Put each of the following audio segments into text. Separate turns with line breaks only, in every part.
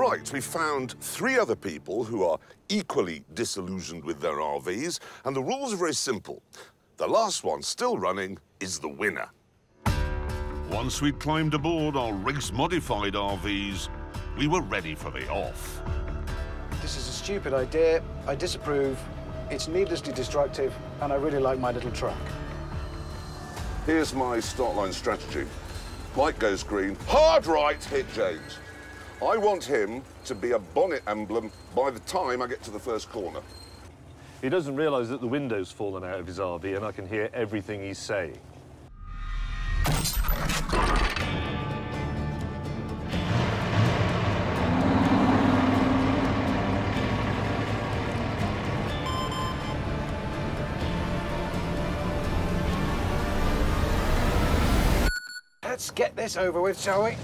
Right, we found three other people who are equally disillusioned with their RVs, and the rules are very simple. The last one still running is the winner.
Once we'd climbed aboard our race-modified RVs, we were ready for the off.
This is a stupid idea. I disapprove. It's needlessly destructive, and I really like my little truck.
Here's my start line strategy. Light goes green, hard right, hit James. I want him to be a bonnet emblem by the time I get to the first corner.
He doesn't realise that the window's fallen out of his RV and I can hear everything he's saying.
Let's get this over with, shall we?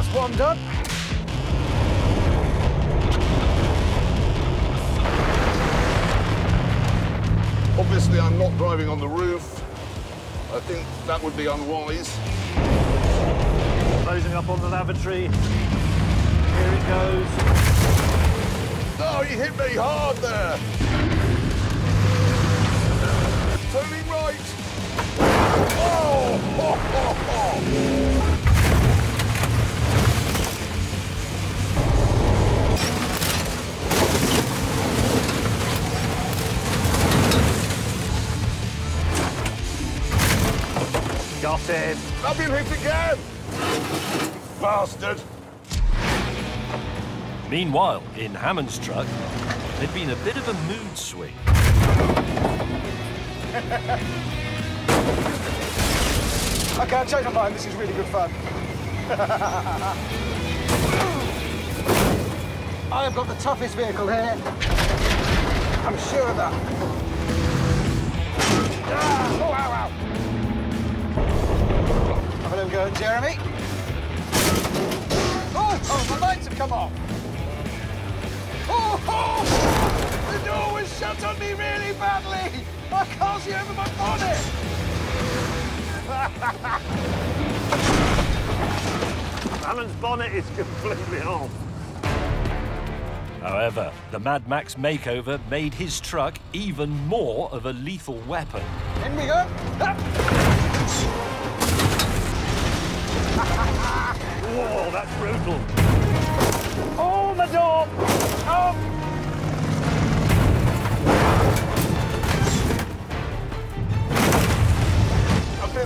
That's one done.
Obviously, I'm not driving on the roof. I think that would be unwise.
Closing up on the lavatory. Here it goes.
No, he hit me hard there.
Got it.
I've been hit again. Bastard.
Meanwhile, in Hammond's truck, there'd been a bit of a mood swing.
Okay, I'll change my mind. This is really good fun. I have got the toughest vehicle here. I'm sure of that. Can't see over my bonnet.
Alan's bonnet is completely off.
However, the Mad Max makeover made his truck even more of a lethal weapon.
In we go.
Whoa, that's brutal. Oh, the door!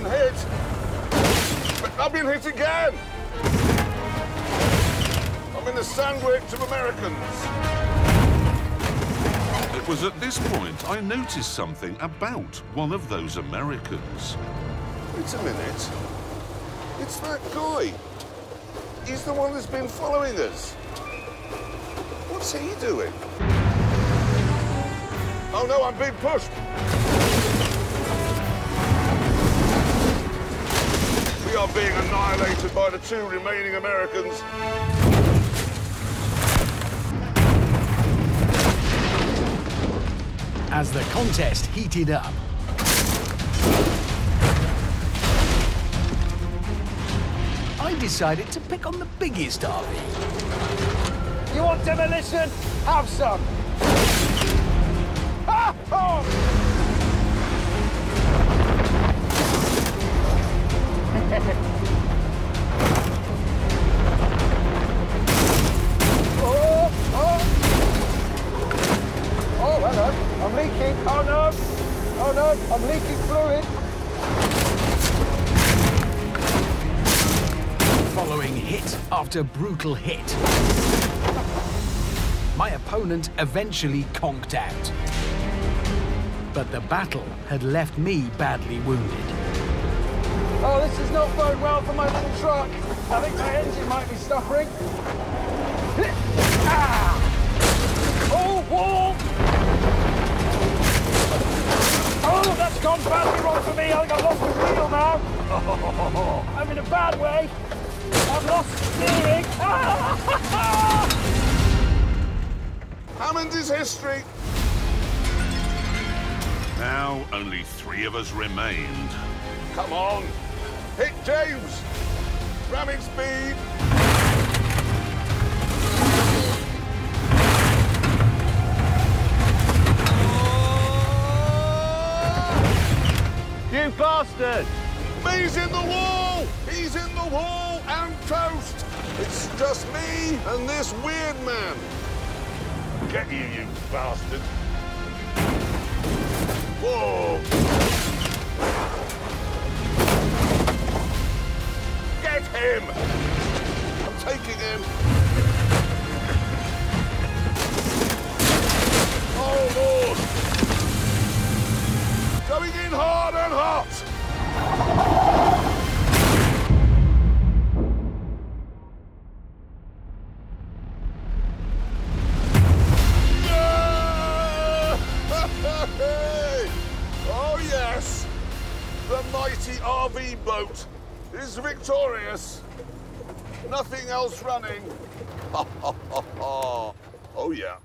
Been hit. I've been hit again. I'm in the sandwich of Americans.
It was at this point I noticed something about one of those Americans.
Wait a minute. It's that guy. He's the one that's been following us. What's he doing? Oh no, I'm being pushed. We are being annihilated by the two remaining Americans.
As the contest heated up, I decided to pick on the biggest RV.
You want demolition? Have some. Ah! Oh! I'm leaking. Oh, no. Oh, no. I'm leaking fluid.
Following hit after brutal hit, my opponent eventually conked out. But the battle had left me badly wounded.
Oh, this is not going well for my little truck. I think my engine might be suffering. Ah! Oh, that's gone badly wrong for me. I think I've lost the wheel now. I'm in a bad way. I've lost steering.
Hammond is history.
Now only three of us remained.
Come on. Hit James. Ramming speed. bastard! He's in the wall! He's in the wall! and toast! It's just me and this weird man.
Get you, you bastard!
Whoa! Get him! I'm taking him! Oh, Going in hard and hot! Oh, yes! The mighty RV boat is victorious. Nothing else running. oh, yeah.